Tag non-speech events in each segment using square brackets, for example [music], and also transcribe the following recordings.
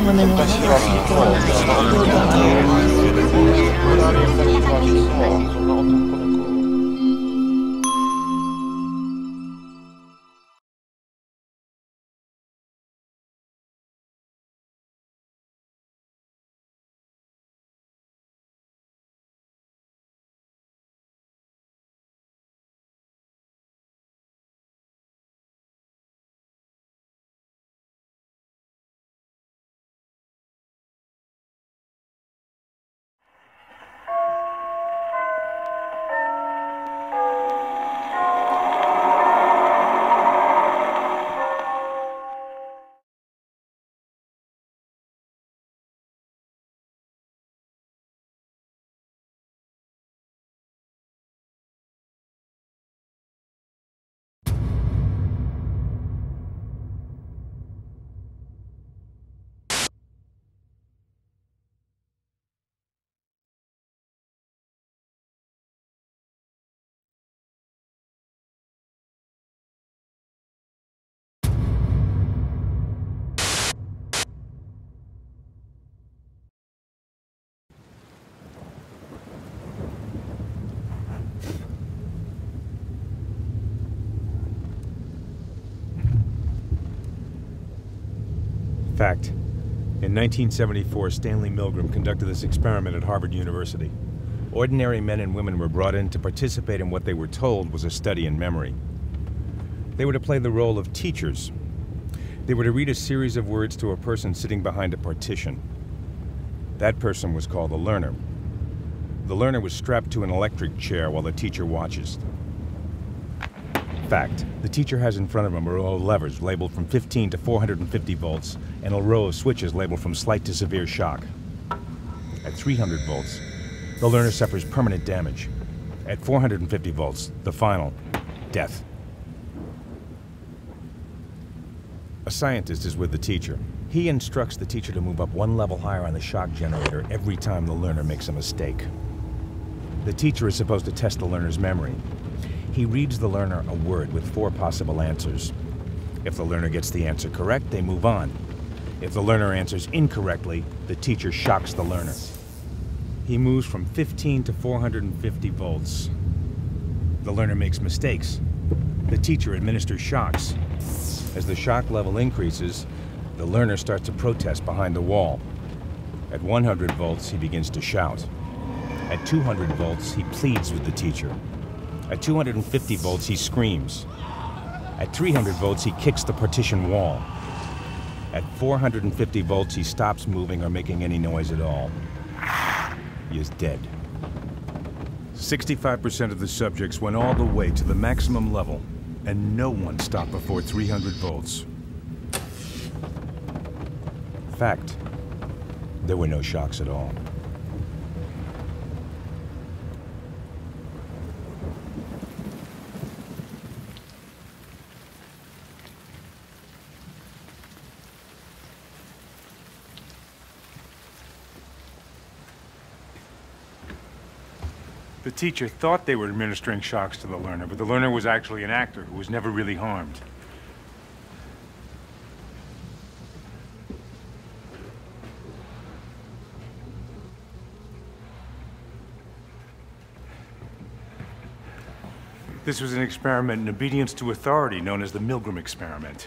Thank you. In fact. In 1974, Stanley Milgram conducted this experiment at Harvard University. Ordinary men and women were brought in to participate in what they were told was a study in memory. They were to play the role of teachers. They were to read a series of words to a person sitting behind a partition. That person was called the learner. The learner was strapped to an electric chair while the teacher watches. Fact. The teacher has in front of him a row of levers labeled from 15 to 450 volts and a row of switches labeled from slight to severe shock. At 300 volts, the learner suffers permanent damage. At 450 volts, the final, death. A scientist is with the teacher. He instructs the teacher to move up one level higher on the shock generator every time the learner makes a mistake. The teacher is supposed to test the learner's memory. He reads the learner a word with four possible answers. If the learner gets the answer correct, they move on. If the learner answers incorrectly, the teacher shocks the learner. He moves from 15 to 450 volts. The learner makes mistakes. The teacher administers shocks. As the shock level increases, the learner starts to protest behind the wall. At 100 volts, he begins to shout. At 200 volts, he pleads with the teacher. At 250 volts, he screams. At 300 volts, he kicks the partition wall. At 450 volts, he stops moving or making any noise at all. He is dead. 65% of the subjects went all the way to the maximum level, and no one stopped before 300 volts. Fact. There were no shocks at all. Teacher thought they were administering shocks to the learner, but the learner was actually an actor who was never really harmed. This was an experiment in obedience to authority known as the Milgram experiment.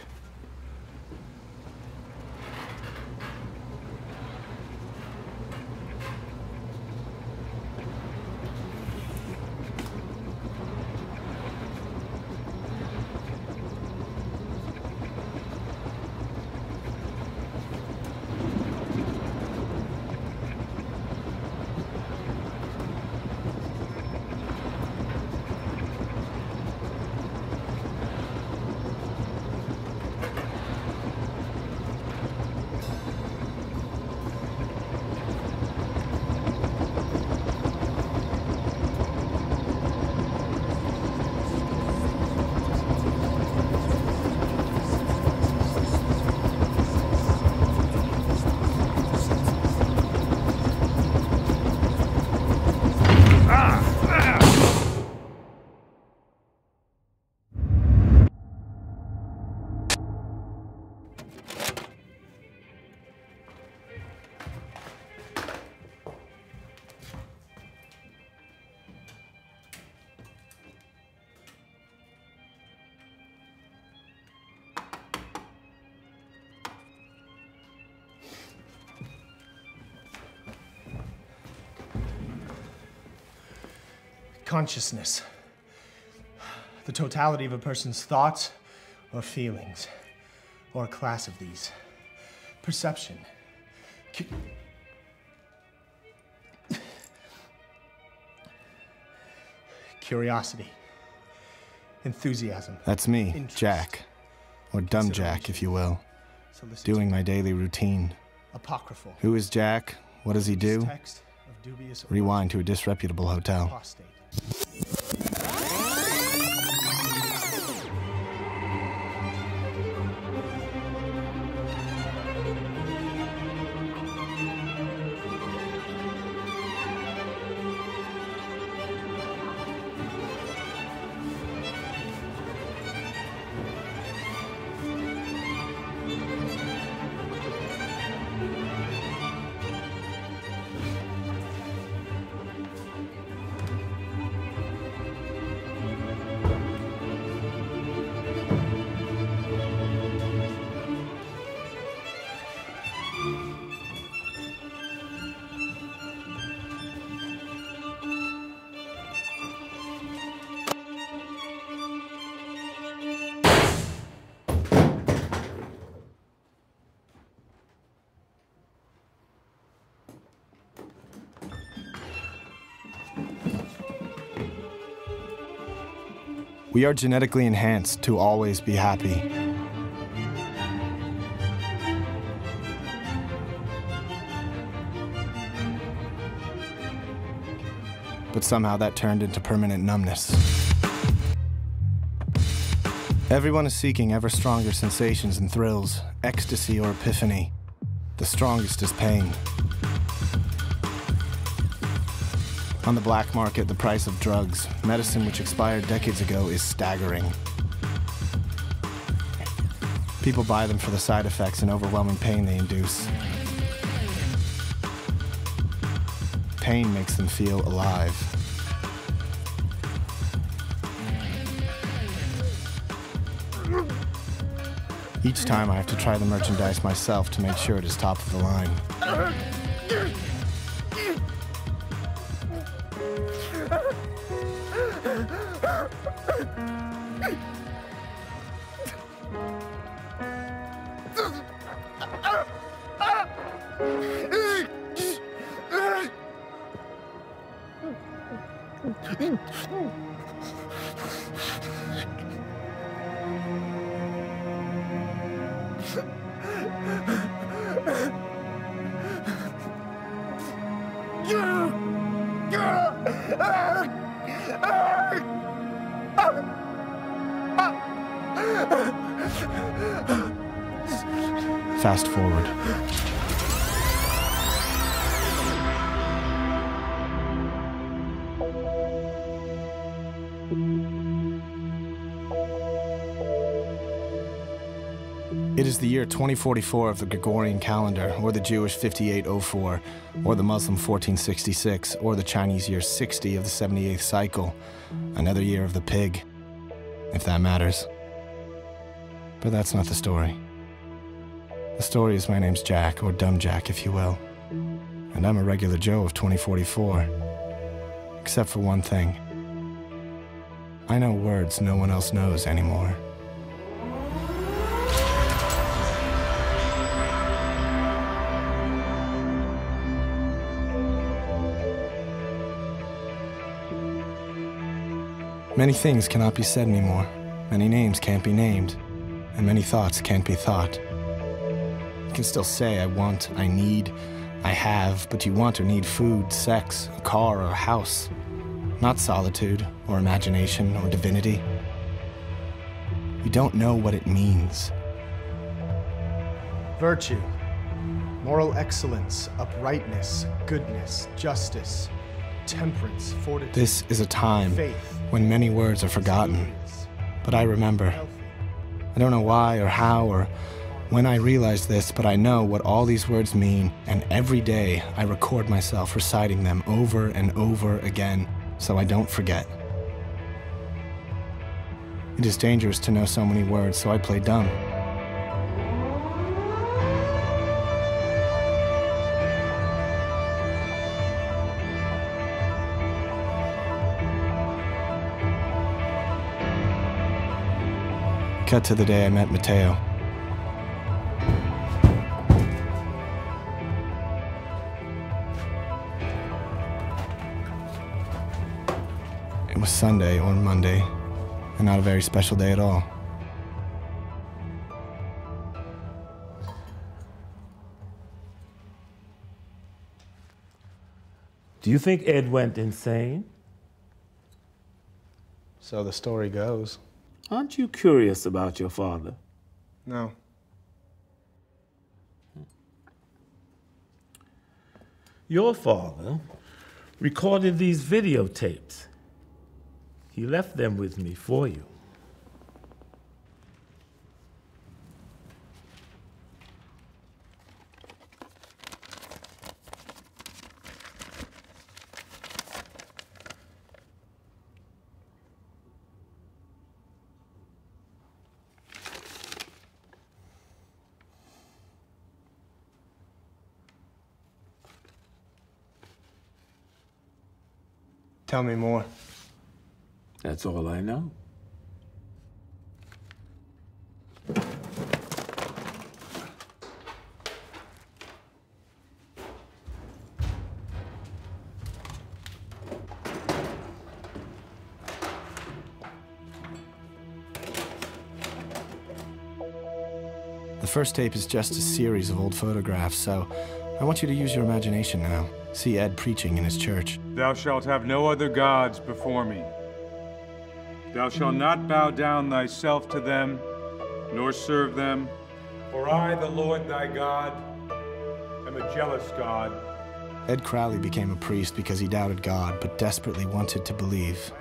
Consciousness. The totality of a person's thoughts or feelings, or a class of these. Perception. Cu- Curiosity. Enthusiasm. That's me, Interest. Jack. Or Dumb Jack, if you will. Doing my daily routine. Apocryphal. Who is Jack? What does he do? Text Rewind to a disreputable hotel. We are genetically enhanced to always be happy. But somehow that turned into permanent numbness. Everyone is seeking ever stronger sensations and thrills, ecstasy or epiphany. The strongest is pain. On the black market, the price of drugs, medicine which expired decades ago, is staggering. People buy them for the side effects and overwhelming pain they induce. Pain makes them feel alive. Each time I have to try the merchandise myself to make sure it is top of the line. Mm-hmm. Fast forward. It is the year 2044 of the Gregorian calendar, or the Jewish 5804, or the Muslim 1466, or the Chinese year 60 of the 78th cycle. Another year of the pig, if that matters. But that's not the story. The story is my name's Jack, or Dumb Jack, if you will. And I'm a regular Joe of 2044. Except for one thing. I know words no one else knows anymore. Many things cannot be said anymore. Many names can't be named. And many thoughts can't be thought. You can still say, I want, I need, I have, but you want or need food, sex, a car, or a house. Not solitude, or imagination, or divinity. You don't know what it means. Virtue. Moral excellence, uprightness, goodness, justice, temperance, fortitude, This is a time faith, when many words are forgotten, but I remember. I don't know why or how or when I realize this, but I know what all these words mean, and every day I record myself reciting them over and over again so I don't forget. It is dangerous to know so many words, so I play dumb. Cut to the day I met Mateo. It was Sunday or Monday, and not a very special day at all. Do you think Ed went insane? So the story goes. Aren't you curious about your father? No. Your father recorded these videotapes. He left them with me for you. Tell me more. That's all I know. The first tape is just a series of old photographs, so I want you to use your imagination now. See Ed preaching in his church. Thou shalt have no other gods before me. Thou shalt not bow down thyself to them, nor serve them. For I, the Lord thy God, am a jealous God. Ed Crowley became a priest because he doubted God, but desperately wanted to believe.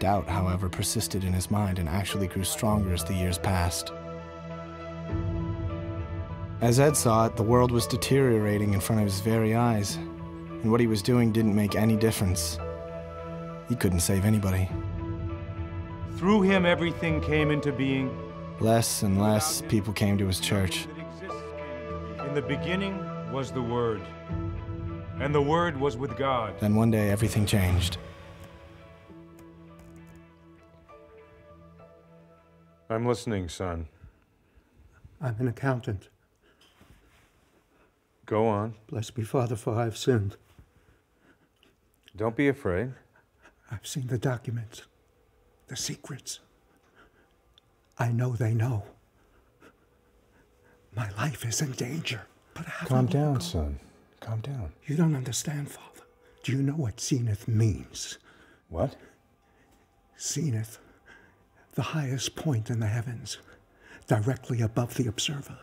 Doubt, however, persisted in his mind and actually grew stronger as the years passed. As Ed saw it, the world was deteriorating in front of his very eyes, and what he was doing didn't make any difference. He couldn't save anybody. Through him everything came into being. Less and less people came to his church. That exists came into being. In the beginning was the Word, and the Word was with God. Then one day everything changed. I'm listening, son. I'm an accountant. Go on. Bless me, Father, for I have sinned. Don't be afraid. I've seen the documents, the secrets. I know they know. My life is in danger. But Calm down, ago- son. Calm down. You don't understand, Father. Do you know what zenith means? What? Zenith, the highest point in the heavens, directly above the observer.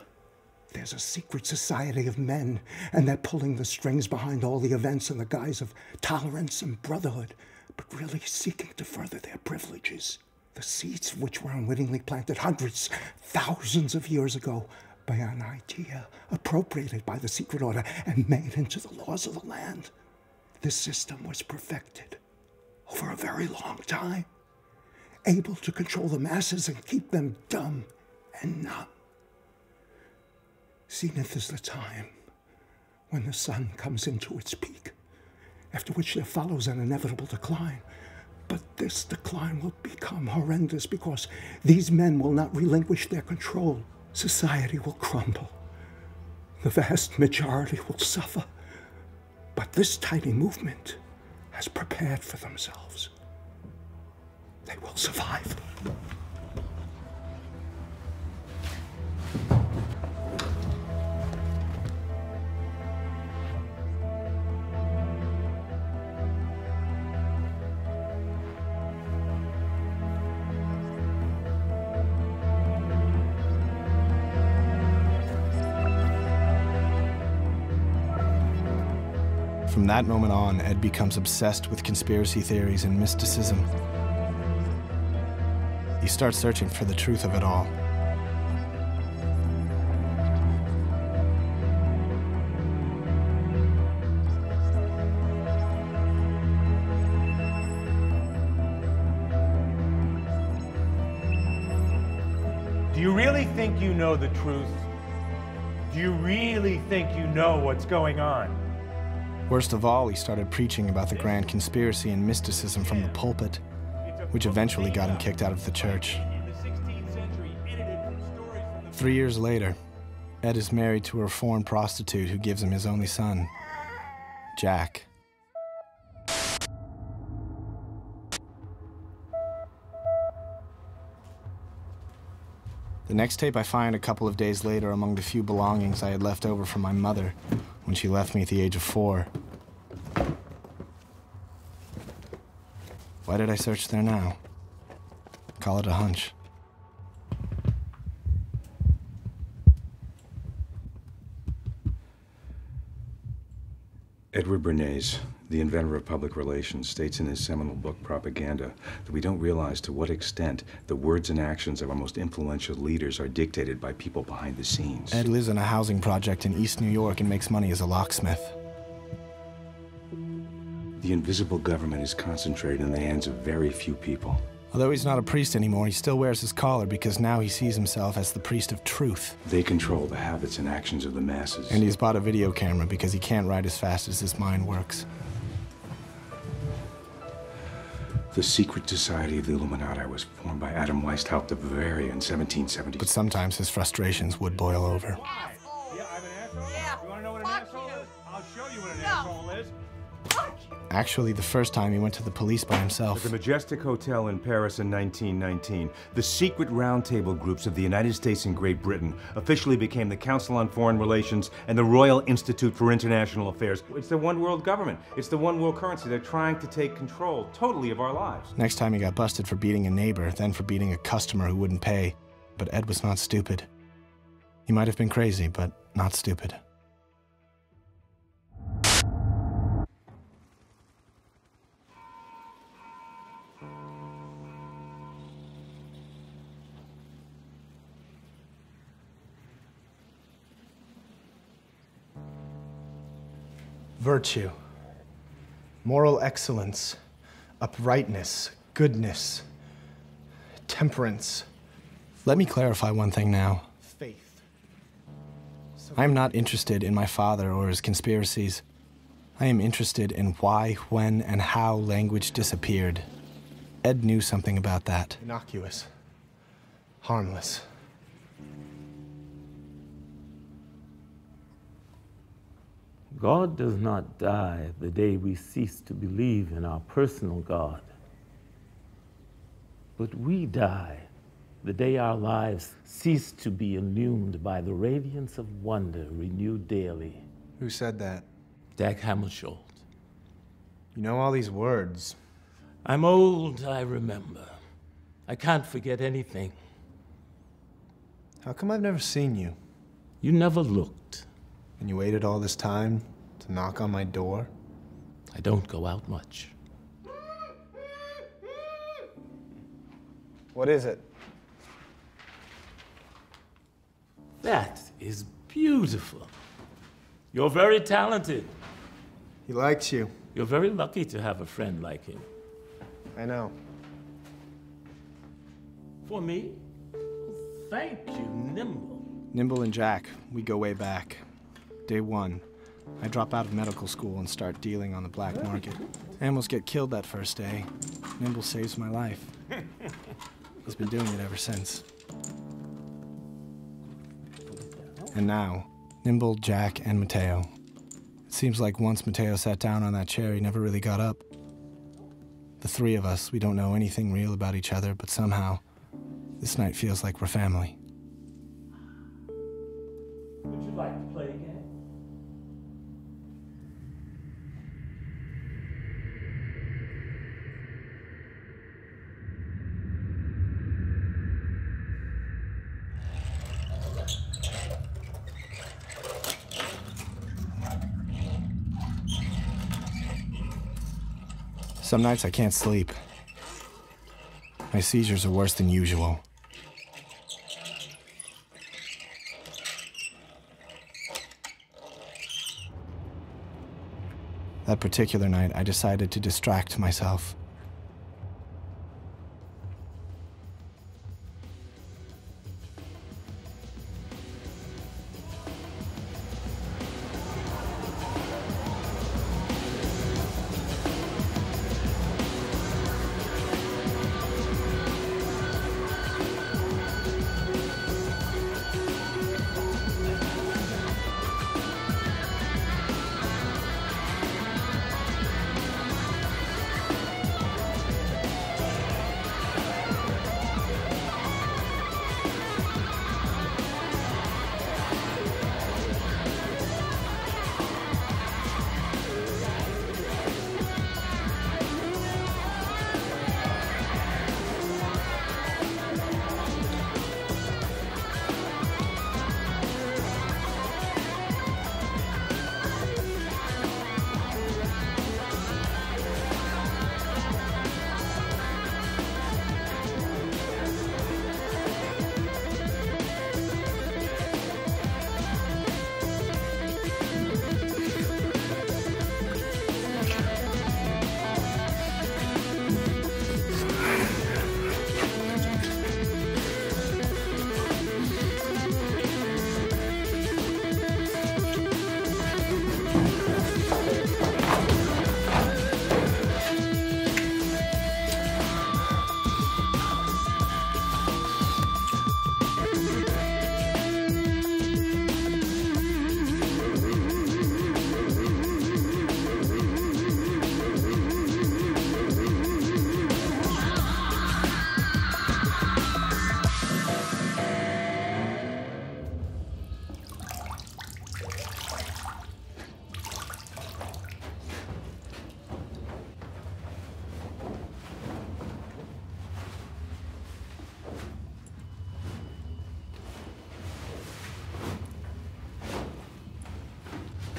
There's a secret society of men, and they're pulling the strings behind all the events in the guise of tolerance and brotherhood, but really seeking to further their privileges. The seeds which were unwittingly planted hundreds, thousands of years ago by an idea appropriated by the secret order and made into the laws of the land. This system was perfected over a very long time able to control the masses and keep them dumb and numb. Zenith is the time when the sun comes into its peak, after which there follows an inevitable decline. But this decline will become horrendous because these men will not relinquish their control. Society will crumble. The vast majority will suffer. But this tiny movement has prepared for themselves. They will survive. From that moment on, Ed becomes obsessed with conspiracy theories and mysticism. He starts searching for the truth of it all. Do you really think you know the truth? Do you really think you know what's going on? Worst of all, he started preaching about the grand conspiracy and mysticism from the pulpit, which eventually got him kicked out of the church. In the 16th century, Three years later, Ed is married to a reformed prostitute who gives him his only son, Jack. The next tape I find a couple of days later among the few belongings I had left over from my mother when she left me at the age of four. Why did I search there now? Call it a hunch. Edward Bernays, the inventor of public relations, states in his seminal book Propaganda that we don't realize to what extent the words and actions of our most influential leaders are dictated by people behind the scenes. Ed lives in a housing project in East New York and makes money as a locksmith. The invisible government is concentrated in the hands of very few people. Although he's not a priest anymore, he still wears his collar because now he sees himself as the priest of truth. They control the habits and actions of the masses. And he's bought a video camera because he can't write as fast as his mind works. The secret society of the Illuminati was formed by Adam Weishaupt of Bavaria in 1770. But sometimes his frustrations would boil over. Actually, the first time he went to the police by At himself. the Majestic Hotel in Paris in 1919, the secret roundtable groups of the United States and Great Britain officially became the Council on Foreign Relations and the Royal Institute for International Affairs. It's the one world government. It's the one world currency. They're trying to take control totally of our lives. Next time he got busted for beating a neighbor, then for beating a customer who wouldn't pay. But Ed was not stupid. He might have been crazy, but not stupid. Virtue, moral excellence, uprightness, goodness, temperance, Let me clarify one thing now. faith. I am not interested in my father or his conspiracies. I am interested in why, when, and how language disappeared. Ed knew something about that. Innocuous, harmless. God does not die the day we cease to believe in our personal God. But we die the day our lives cease to be illumined by the radiance of wonder renewed daily. Who said that? Dag Hammarskjöld. You know all these words. I'm old, I remember. I can't forget anything. How come I've never seen you? You never looked. And you waited all this time to knock on my door? I don't go out much. What is it? That is beautiful. You're very talented. He likes you. You're very lucky to have a friend like him. I know. For me? Thank you, Nimble. Nimble and Jack, we go way back. Day one, I drop out of medical school and start dealing on the black market. I almost get killed that first day. Nimble saves my life. He's been doing it ever since. And now, Nimble, Jack, and Mateo. It seems like once Mateo sat down on that chair, he never really got up. The three of us, we don't know anything real about each other, but somehow, this night feels like we're family. Would you like to play again? Some nights I can't sleep. My seizures are worse than usual. That particular night, I decided to distract myself.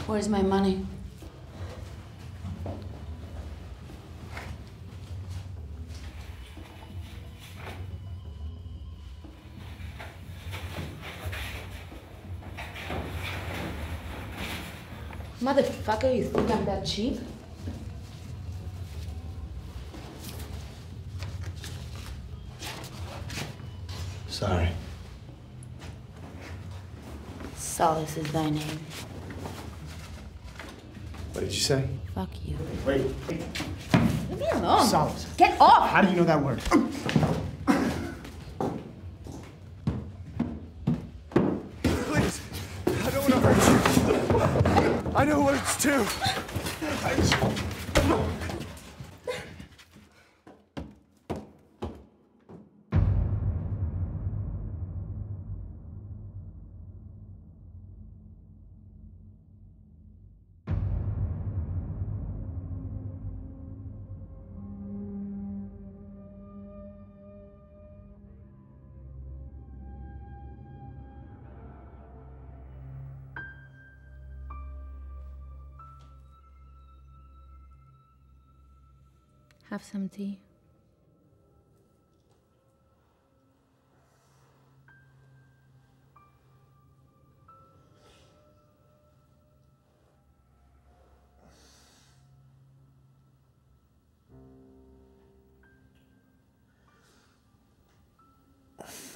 Where's my money? Motherfucker, you think I'm that cheap? Sorry. Solace is thy name. What did you say? Fuck you. Wait, Leave me alone. Solace. Get off! How do you know that word? Please, I don't want to hurt you. I know words too. Have some tea.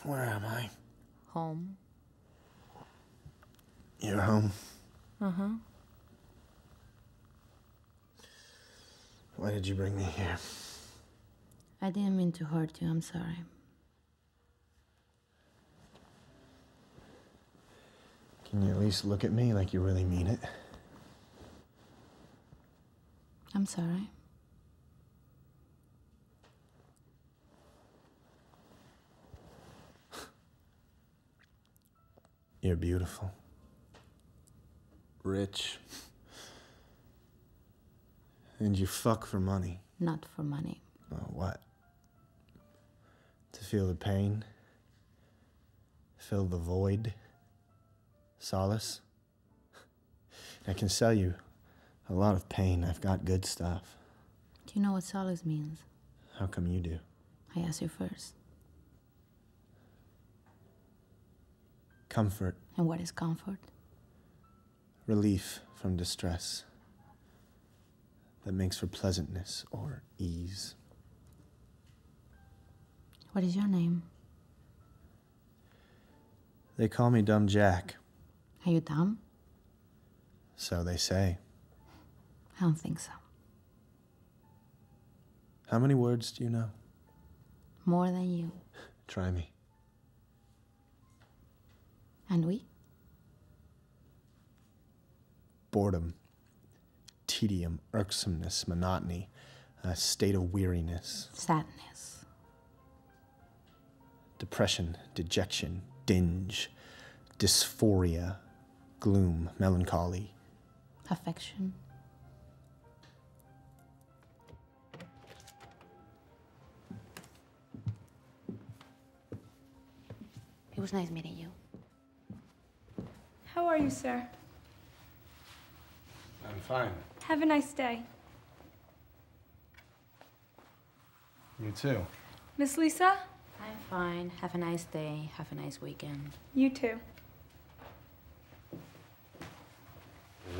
Where am I? Home. You're home. Uh huh. Why did you bring me here? I didn't mean to hurt you. I'm sorry. Can you at least look at me like you really mean it? I'm sorry. You're beautiful. Rich. And you fuck for money. Not for money. What? To feel the pain? Fill the void? Solace? [laughs] I can sell you a lot of pain. I've got good stuff. Do you know what solace means? How come you do? I asked you first. Comfort, And what is comfort? relief from distress that makes for pleasantness or ease. What is your name? They call me Dumb Jack, Are you dumb? so they say. I don't think so. How many words do you know? More than you. [laughs] Try me. And we? boredom, tedium, irksomeness, monotony, a state of weariness, Sadness. depression, dejection, dinge, dysphoria, gloom, melancholy. Affection. It was nice meeting you. How are you, sir? I'm fine. Have a nice day. You too. Miss Lisa? I'm fine. Have a nice day. Have a nice weekend. You too.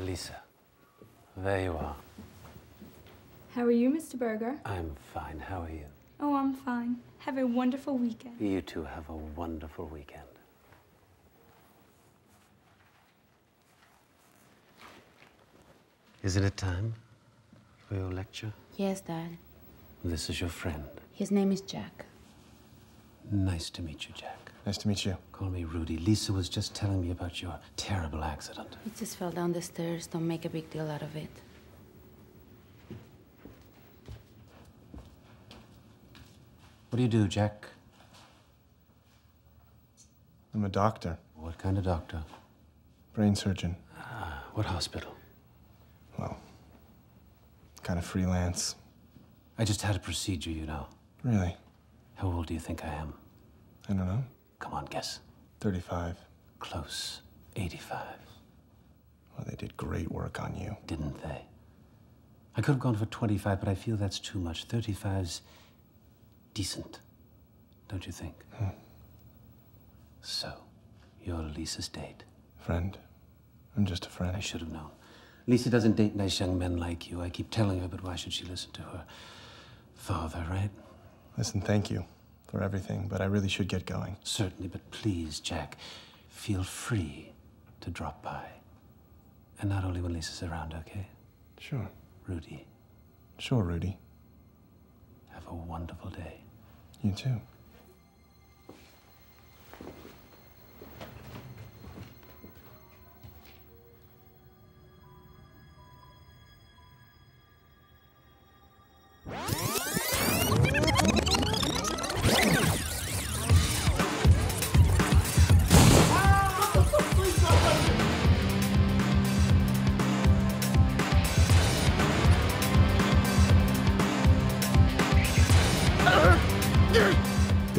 Lisa, there you are. How are you, Mr. Berger? I'm fine. How are you? Oh, I'm fine. Have a wonderful weekend. You too. have a wonderful weekend. Isn't it time for your lecture? Yes, Dad. This is your friend. His name is Jack. Nice to meet you, Jack. Nice to meet you. Call me Rudy. Lisa was just telling me about your terrible accident. He just fell down the stairs. Don't make a big deal out of it. What do you do, Jack? I'm a doctor, What kind of doctor? brain surgeon. Ah, what hospital? Kind of freelance. I just had a procedure, you know. Really? How old do you think I am? I don't know. Come on, guess. 35. Close. 85. Well, they did great work on you. Didn't they? I could have gone for 25, but I feel that's too much. 35's decent, don't you think? Hmm. So, you're Lisa's date. Friend. I'm just a friend. I should have known. Lisa doesn't date nice young men like you. I keep telling her, but why should she listen to her father, right? Listen, thank you for everything, but I really should get going. Certainly, but please, Jack, feel free to drop by. And not only when Lisa's around, okay? Sure. Rudy, Sure, Rudy. have a wonderful day. You too.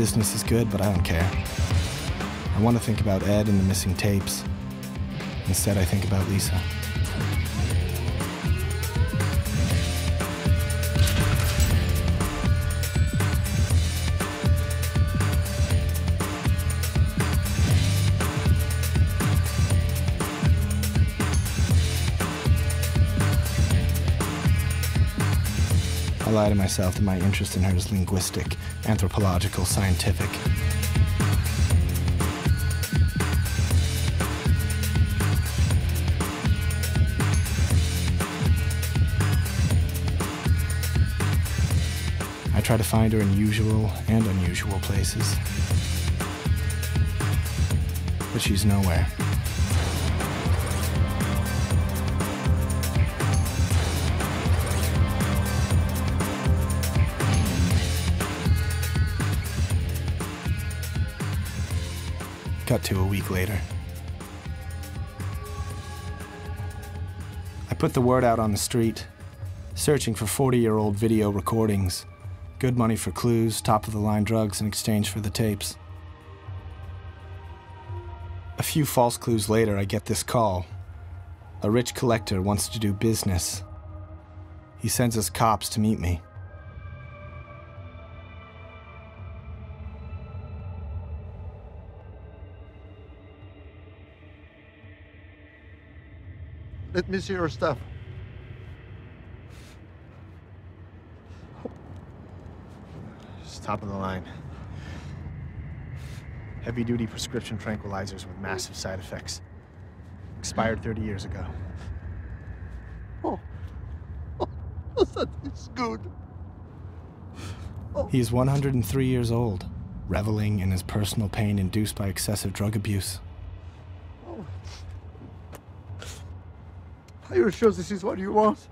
Business is good, but I don't care. I want to think about Ed and the missing tapes. Instead, I think about Lisa. To myself that my interest in her is linguistic, anthropological, scientific. I try to find her in usual and unusual places. But she's nowhere. Cut to a week later. I put the word out on the street, searching for 40 year old video recordings. Good money for clues, top of the line drugs in exchange for the tapes. A few false clues later, I get this call. A rich collector wants to do business. He sends his cops to meet me. Let me see your stuff. It's top of the line. Heavy duty prescription tranquilizers with massive side effects. Expired 30 years ago. Oh, oh [laughs] that is good. He is 103 years old, reveling in his personal pain induced by excessive drug abuse. I Are you sure this is what you want?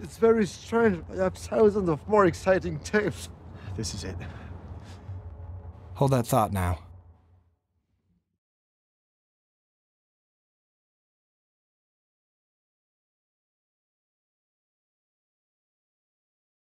It's very strange. I have thousands of more exciting tapes. This is it. Hold that thought now.